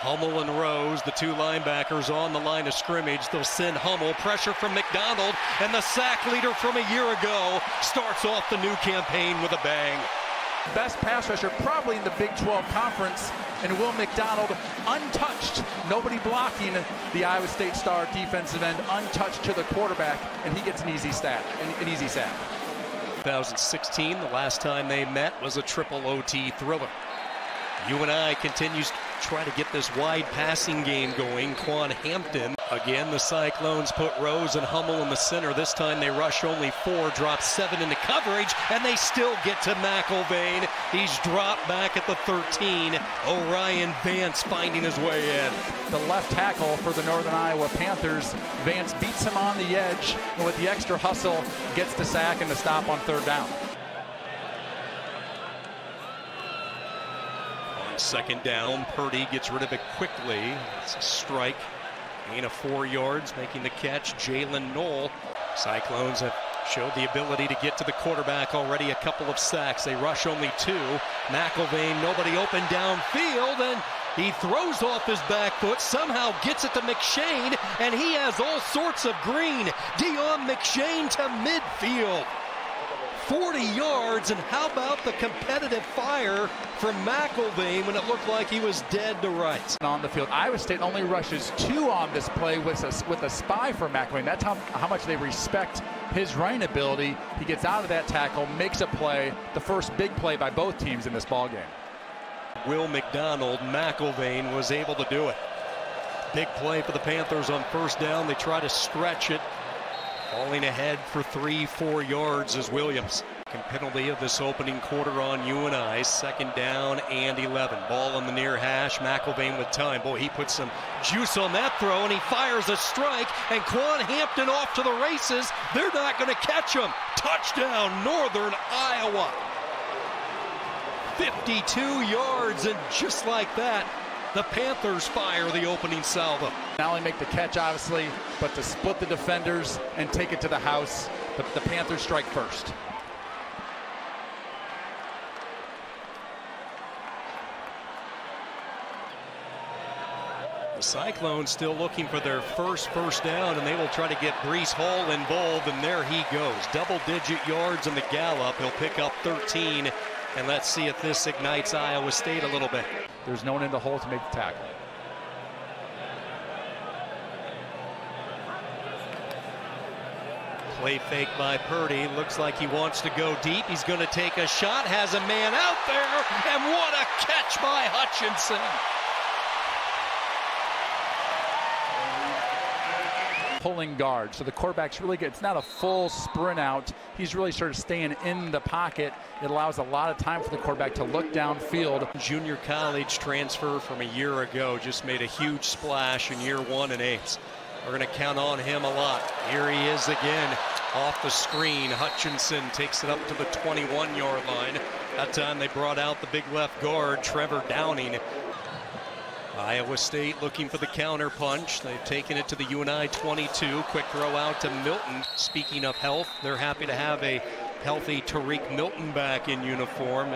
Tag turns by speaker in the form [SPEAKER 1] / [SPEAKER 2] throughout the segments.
[SPEAKER 1] Hummel and Rose, the two linebackers on the line of scrimmage. They'll send Hummel. Pressure from McDonald, and the sack leader from a year ago starts off the new campaign with a bang.
[SPEAKER 2] Best pass rusher probably in the Big 12 Conference, and Will McDonald untouched. Nobody blocking the Iowa State star defensive end, untouched to the quarterback, and he gets an easy stat, an, an easy sack.
[SPEAKER 1] 2016, the last time they met was a triple OT thriller. UNI continues try to get this wide passing game going. Quan Hampton, again, the Cyclones put Rose and Hummel in the center. This time they rush only four, drop seven into coverage, and they still get to McElvain. He's dropped back at the 13. Orion Vance finding his way in.
[SPEAKER 2] The left tackle for the Northern Iowa Panthers, Vance beats him on the edge, and with the extra hustle, gets the sack and the stop on third down.
[SPEAKER 1] Second down, Purdy gets rid of it quickly. It's a strike. Gain of four yards, making the catch. Jaylin Noel. Cyclones have showed the ability to get to the quarterback already. A couple of sacks. They rush only two. McElvain, nobody open downfield, and he throws off his back foot, somehow gets it to McShane, and he has all sorts of green. Deion McShane to midfield. 40 yards, and how about the competitive fire from McElvain when it looked like he was dead to rights?
[SPEAKER 2] On the field, Iowa State only rushes two on this play with a, with a spy for McElvain. That's how, how much they respect his running ability. He gets out of that tackle, makes a play, the first big play by both teams in this ball game.
[SPEAKER 1] Will McDonald, McElvain was able to do it. Big play for the Panthers on first down. They try to stretch it. Falling ahead for three, four yards is Williams. Penalty of this opening quarter on UNI. Second down and 11. Ball on the near hash. McElvain with time. Boy, he puts some juice on that throw and he fires a strike. And Quan Hampton off to the races. They're not going to catch him. Touchdown, Northern Iowa. 52 yards, and just like that, the Panthers fire the opening salvo.
[SPEAKER 2] Not only make the catch, obviously, but to split the defenders and take it to the house. The, the Panthers strike first.
[SPEAKER 1] The Cyclones still looking for their first first down, and they will try to get Breece Hall involved, and there he goes. Double-digit yards in the gallop. He'll pick up 13, and let's see if this ignites Iowa State a little bit.
[SPEAKER 2] There's no one in the hole to make the tackle.
[SPEAKER 1] Play fake by Purdy. Looks like he wants to go deep. He's going to take a shot. Has a man out there. And what a catch by Hutchinson.
[SPEAKER 2] Pulling guard. So the quarterback's really good. It's not a full sprint out. He's really sort of staying in the pocket. It allows a lot of time for the quarterback to look downfield.
[SPEAKER 1] Junior college transfer from a year ago just made a huge splash in year one in Ames. We're going to count on him a lot. Here he is again off the screen. Hutchinson takes it up to the 21 yard line. That time they brought out the big left guard, Trevor Downing. Iowa State looking for the counter punch. They've taken it to the UNI 22. Quick throw out to Milton. Speaking of health, they're happy to have a healthy Tariq Milton back in uniform.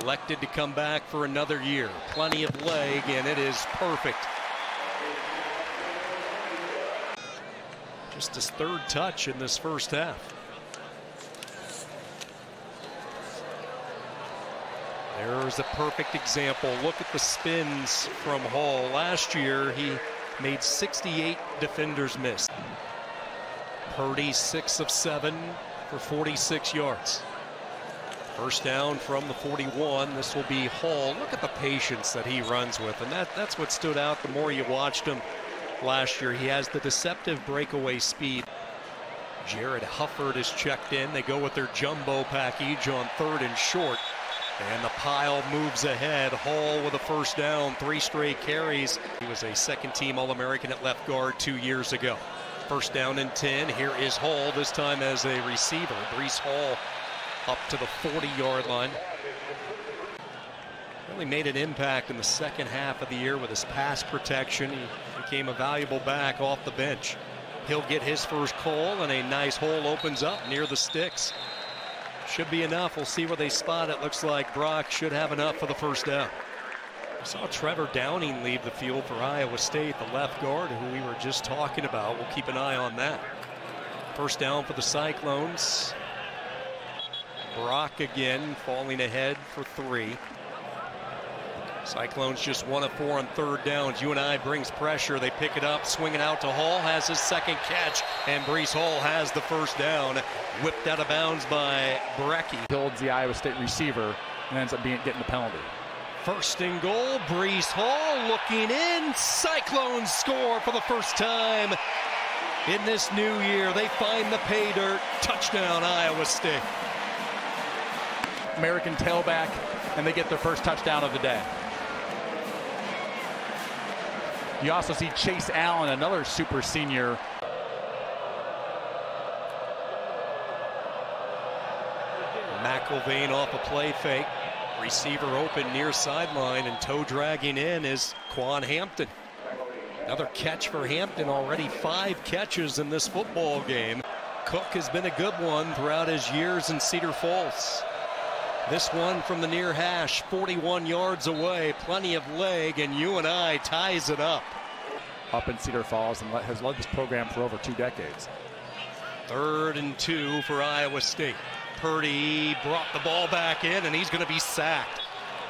[SPEAKER 1] Elected to come back for another year. Plenty of leg, and it is perfect. Just his third touch in this first half. There's a perfect example. Look at the spins from Hall. Last year, he made 68 defenders miss. Purdy, six of seven for 46 yards. First down from the 41. This will be Hall. Look at the patience that he runs with. And that, that's what stood out the more you watched him last year. He has the deceptive breakaway speed. Jared Hufford is checked in. They go with their jumbo package on third and short. And the pile moves ahead. Hall with a first down, three straight carries. He was a second team All American at left guard two years ago. First down and 10. Here is Hall, this time as a receiver. Breece Hall up to the 40 yard line. Really made an impact in the second half of the year with his pass protection. He became a valuable back off the bench. He'll get his first call, and a nice hole opens up near the sticks. Should be enough. We'll see where they spot it. Looks like Brock should have enough for the first down. I saw Trevor Downing leave the field for Iowa State, the left guard who we were just talking about. We'll keep an eye on that. First down for the Cyclones. Brock again falling ahead for three. Cyclones just one of four on third downs. UNI brings pressure. They pick it up, swing it out to Hall, has his second catch, and Breece Hall has the first down. Whipped out of bounds by Brecky.
[SPEAKER 2] Builds the Iowa State receiver and ends up being getting the penalty.
[SPEAKER 1] First and goal, Breece Hall looking in. Cyclones score for the first time in this new year. They find the pay dirt. Touchdown, Iowa State.
[SPEAKER 2] American tailback, and they get their first touchdown of the day. You also see Chase Allen, another super senior.
[SPEAKER 1] McElvain off a play fake. Receiver open near sideline and toe dragging in is Quan Hampton. Another catch for Hampton, already five catches in this football game. Cook has been a good one throughout his years in Cedar Falls. This one from the near hash, 41 yards away, plenty of leg, and UNI ties it up.
[SPEAKER 2] Up in Cedar Falls and has led this program for over two decades.
[SPEAKER 1] Third and two for Iowa State. Purdy brought the ball back in, and he's going to be sacked.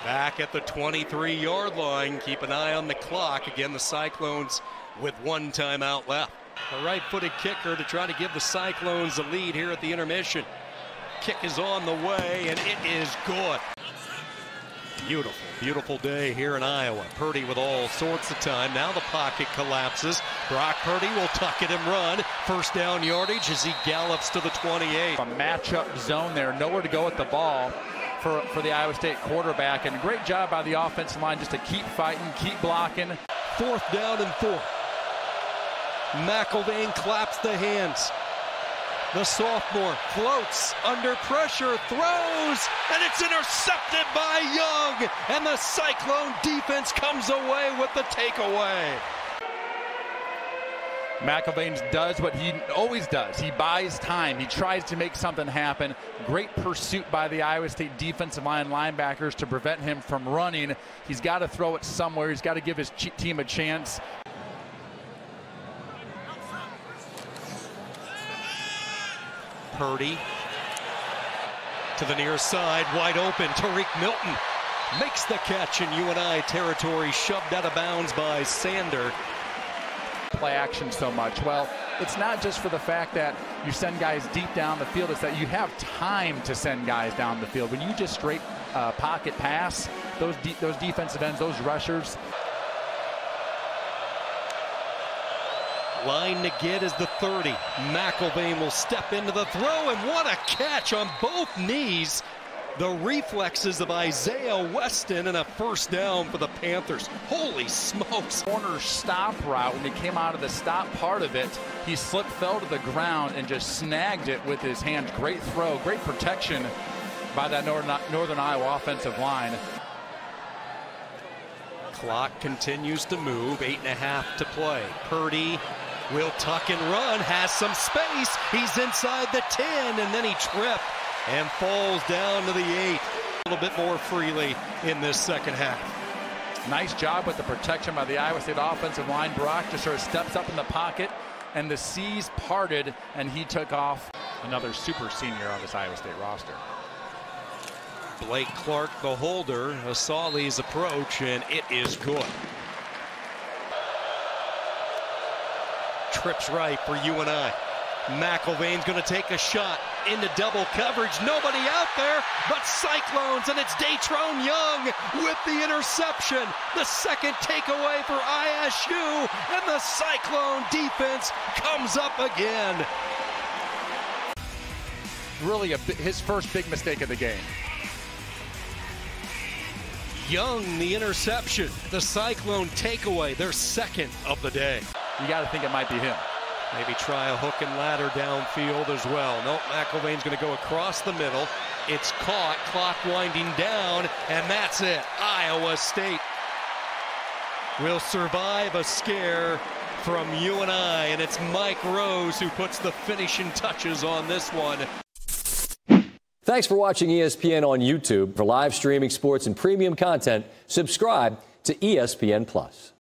[SPEAKER 1] Back at the 23 yard line. Keep an eye on the clock. Again, the Cyclones with one timeout left. A right footed kicker to try to give the Cyclones a lead here at the intermission. Kick is on the way, and it is good. Beautiful, beautiful day here in Iowa. Purdy with all sorts of time. Now the pocket collapses. Brock Purdy will tuck it and run. First down yardage as he gallops to the 28.
[SPEAKER 2] A matchup zone there. Nowhere to go with the ball for, for the Iowa State quarterback. And great job by the offensive line just to keep fighting, keep blocking.
[SPEAKER 1] Fourth down and four. McElvain claps the hands. The sophomore floats under pressure, throws, and it's intercepted by Young. And the Cyclone defense comes away with the takeaway.
[SPEAKER 2] McElvain does what he always does. He buys time. He tries to make something happen. Great pursuit by the Iowa State defensive line linebackers to prevent him from running. He's got to throw it somewhere. He's got to give his team a chance.
[SPEAKER 1] Purdy to the near side, wide open. Tariq Milton makes the catch in UNI territory, shoved out of bounds by Sander.
[SPEAKER 2] Play action so much. Well, it's not just for the fact that you send guys deep down the field, it's that you have time to send guys down the field. When you just straight uh, pocket pass, those, de those defensive ends, those rushers,
[SPEAKER 1] Line to get is the 30. McElvain will step into the throw, and what a catch on both knees. The reflexes of Isaiah Weston and a first down for the Panthers. Holy smokes.
[SPEAKER 2] Corner stop route, when he came out of the stop part of it, he slipped, fell to the ground, and just snagged it with his hands. Great throw, great protection by that Northern, Northern Iowa offensive line.
[SPEAKER 1] Clock continues to move, eight and a half to play. Purdy will tuck and run, has some space. He's inside the 10, and then he tripped and falls down to the 8. A little bit more freely in this second half.
[SPEAKER 2] Nice job with the protection by the Iowa State offensive line. Brock just sort of steps up in the pocket, and the seas parted, and he took off. Another super senior on this Iowa State roster.
[SPEAKER 1] Blake Clark, the holder, Assalley's approach, and it is good. Trips right for UNI. McElvain's going to take a shot into double coverage. Nobody out there but Cyclones, and it's Datrone Young with the interception. The second takeaway for ISU, and the Cyclone defense comes up again.
[SPEAKER 2] Really, a, his first big mistake of the game.
[SPEAKER 1] Young, the interception. The Cyclone takeaway, their second of the day
[SPEAKER 2] you got to think it might be him.
[SPEAKER 1] Maybe try a hook and ladder downfield as well. No, McElvain's going to go across the middle. It's caught, clock winding down, and that's it. Iowa State will survive a scare from UNI. And it's Mike Rose who puts the finishing touches on this one.
[SPEAKER 3] Thanks for watching ESPN on YouTube. For live streaming sports and premium content, subscribe to ESPN Plus.